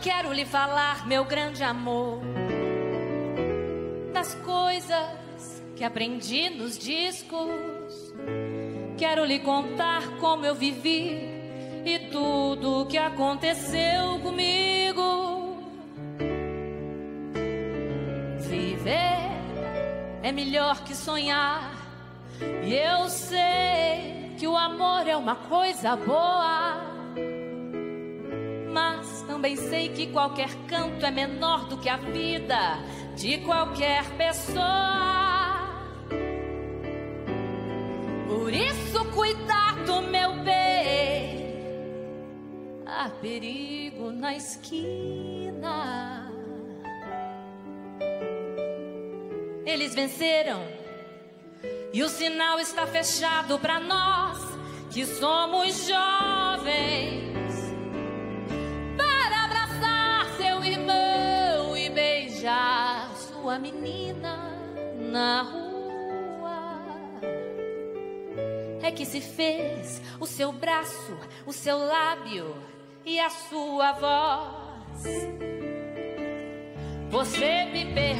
quero lhe falar, meu grande amor, das coisas que aprendi nos discos. Quero lhe contar como eu vivi e tudo o que aconteceu comigo. Viver é melhor que sonhar, e eu sei que o amor é uma coisa boa. Também sei que qualquer canto é menor do que a vida de qualquer pessoa. Por isso, cuidado, meu bem. Há perigo na esquina. Eles venceram e o sinal está fechado para nós que somos jovens. Sua menina na rua. É que se fez o seu braço, o seu lábio e a sua voz. Você me pergunta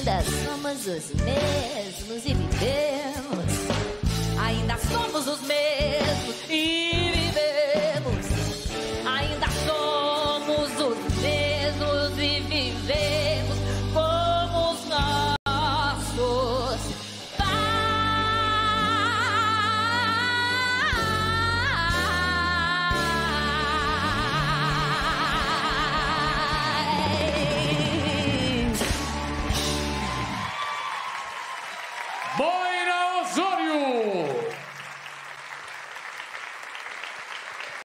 ainda somos os mesmos e vivemos. Ainda somos os mesmos